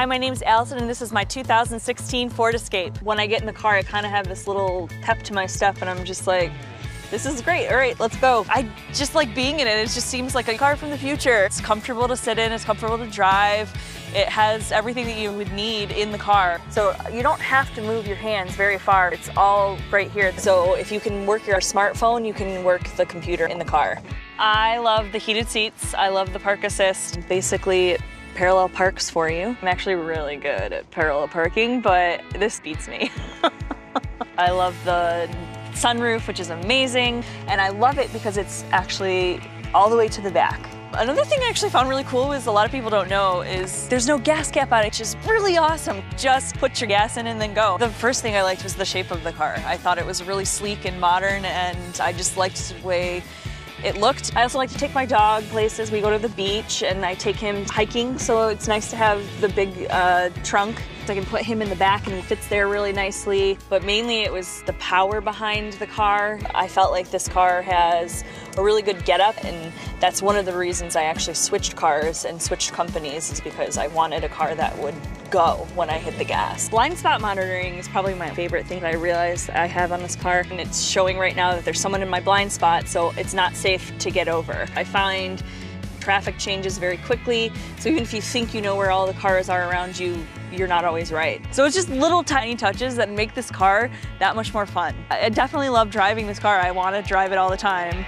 Hi, my name's Allison and this is my 2016 Ford Escape. When I get in the car, I kind of have this little pep to my step and I'm just like, this is great. All right, let's go. I just like being in it. It just seems like a car from the future. It's comfortable to sit in, it's comfortable to drive. It has everything that you would need in the car. So you don't have to move your hands very far. It's all right here. So if you can work your smartphone, you can work the computer in the car. I love the heated seats. I love the park assist. Basically, parallel parks for you. I'm actually really good at parallel parking, but this beats me. I love the sunroof, which is amazing, and I love it because it's actually all the way to the back. Another thing I actually found really cool is a lot of people don't know is there's no gas cap on it, which is really awesome. Just put your gas in and then go. The first thing I liked was the shape of the car. I thought it was really sleek and modern and I just liked the way it looked. I also like to take my dog places. We go to the beach and I take him hiking, so it's nice to have the big uh, trunk. I can put him in the back and he fits there really nicely. But mainly it was the power behind the car. I felt like this car has a really good getup and that's one of the reasons I actually switched cars and switched companies is because I wanted a car that would go when I hit the gas. Blind spot monitoring is probably my favorite thing that I realized I have on this car and it's showing right now that there's someone in my blind spot so it's not safe to get over. I find traffic changes very quickly so even if you think you know where all the cars are around you you're not always right. So it's just little tiny touches that make this car that much more fun. I definitely love driving this car. I want to drive it all the time.